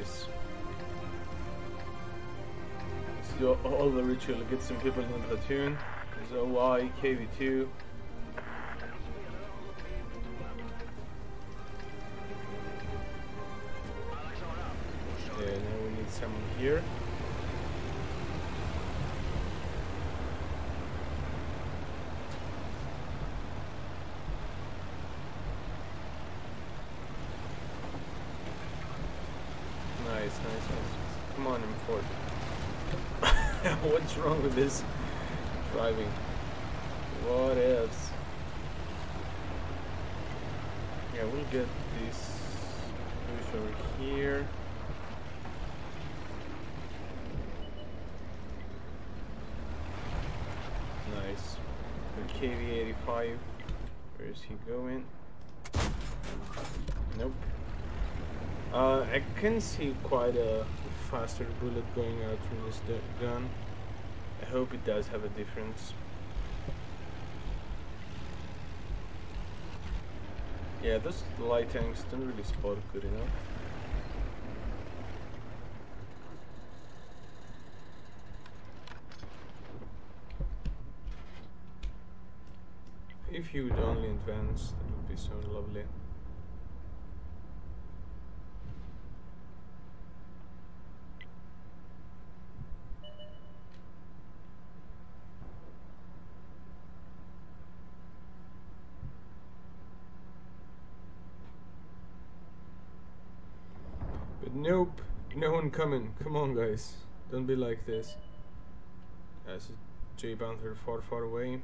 Let's do all the ritual, get some people in the platoon. There's OY, KV2. Yeah, now we need someone here. Nice, nice, nice. Come on, M4. What's wrong with this driving? What else? Yeah, we'll get this push over here. Nice. The KV-85. Where is he going? Nope. Uh, I can see quite a faster bullet going out from this gun. I hope it does have a difference. Yeah, those light tanks don't really spot good enough. If you would only advance, that would be so lovely. Nope, no one coming. Come on, guys. Don't be like this. As a Jagdpanther far, far away.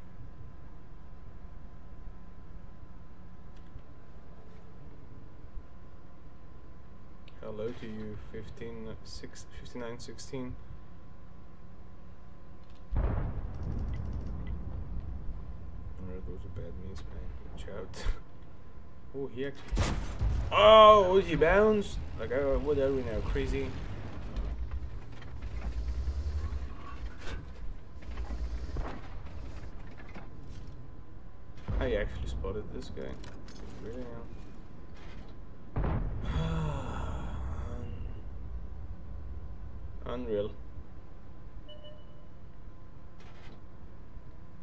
Hello to you, 15, six, 59, 16. Alright, those are bad knees, man. Watch out. oh, he actually. Oh, he bounced. Like, uh, what are we now? Crazy. I actually spotted this guy. Really. Unreal.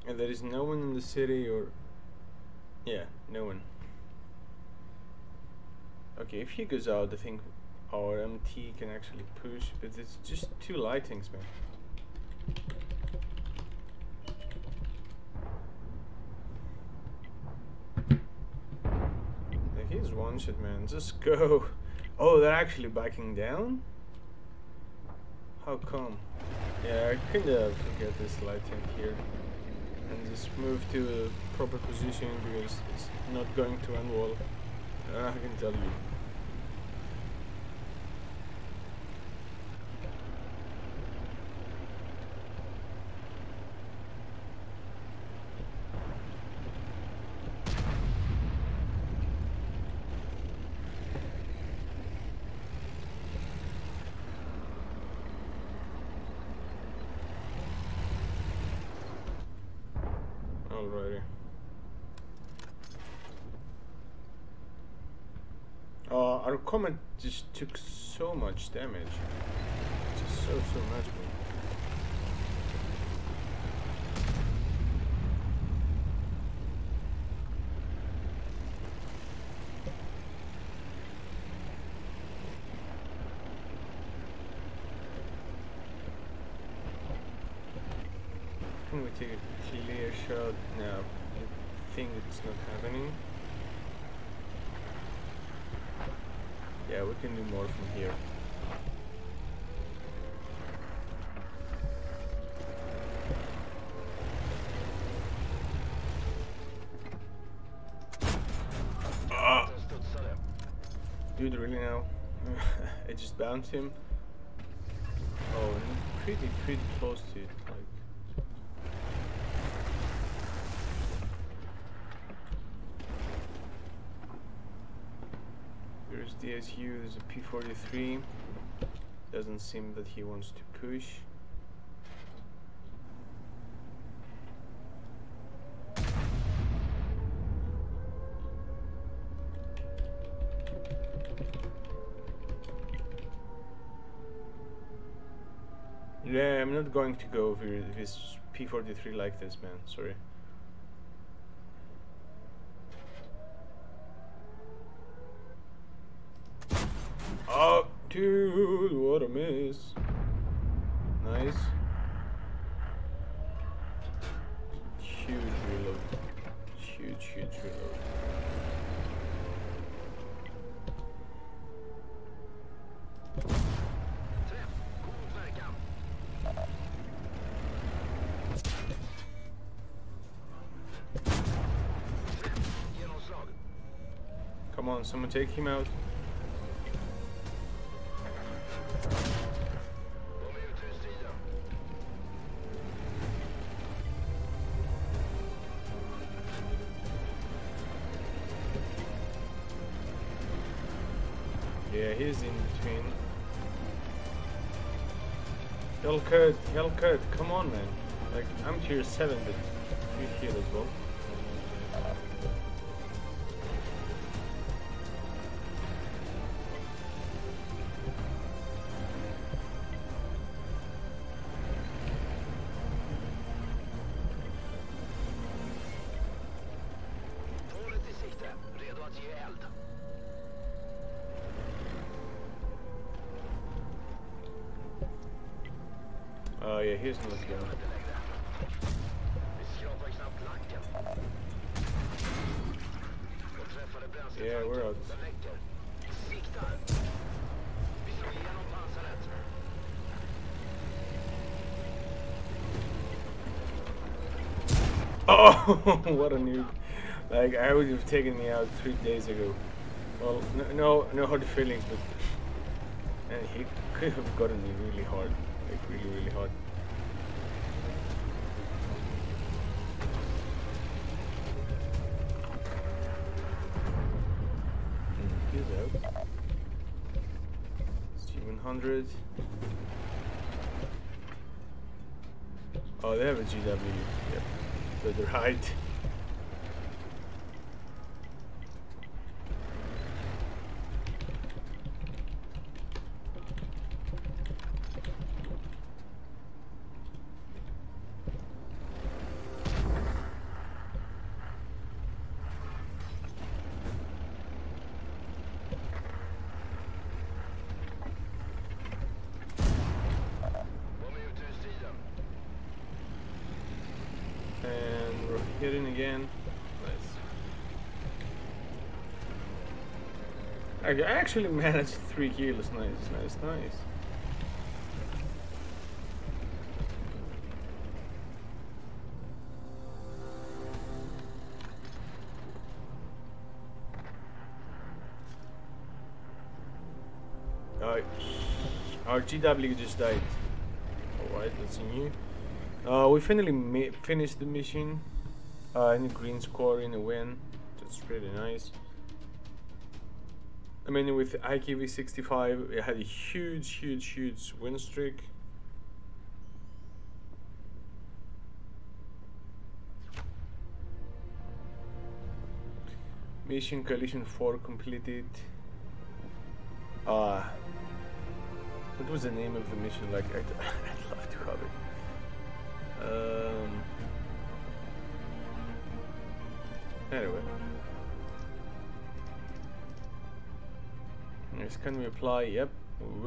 And there is no one in the city or. Yeah, no one. Okay, if he goes out, I think our MT can actually push, but it's just two lightings, man. He's one shot, man. Just go. Oh, they're actually backing down? How come? Yeah, I kinda get this lighting here. And just move to a proper position because it's not going to end well. Ah, I can tell you. Alrighty. Uh, our comet just took so much damage. Just so, so much. Can we take a clear shot? No, I think it's not happening. Yeah, we can do more from here. Ah! Dude, really now? I just bounced him. Oh, pretty, pretty close to it. DSU, is a P43. Doesn't seem that he wants to push. Yeah, I'm not going to go over this P43 like this, man. Sorry. Dude, what a miss. Nice. Huge reload. Huge, huge reload. Come on, someone take him out. Yeah, he's in between. Hellcat, Hellcat, come on man. Like, I'm tier 7, but you heal as well. Oh yeah, he's not going. Inte längre. Vi skrapar knappt lacken. De träffade bränsletanken. Yeah, we're out. Den läcker. Vi siktar. Vi slår igenom pansaret. Oh, oh what a noob. Like, I would have taken me out three days ago. Well, no, no, no hard feelings, but and he could have gotten me really hard. Really, really hard. Steven 100. Oh, they have a GW. Yep. To the right. We're again. Nice. I actually managed three kills. Nice, nice, nice. Our GW just died. Alright, that's new. Uh, we finally finished the mission. Uh, in a green score, in a win. That's really nice. I mean, with IKV 65, we had a huge, huge, huge win streak. Mission Coalition 4 completed. Uh, what was the name of the mission? Like, I'd, I'd love to have it. Um, anyway. Yes, can we apply? Yep.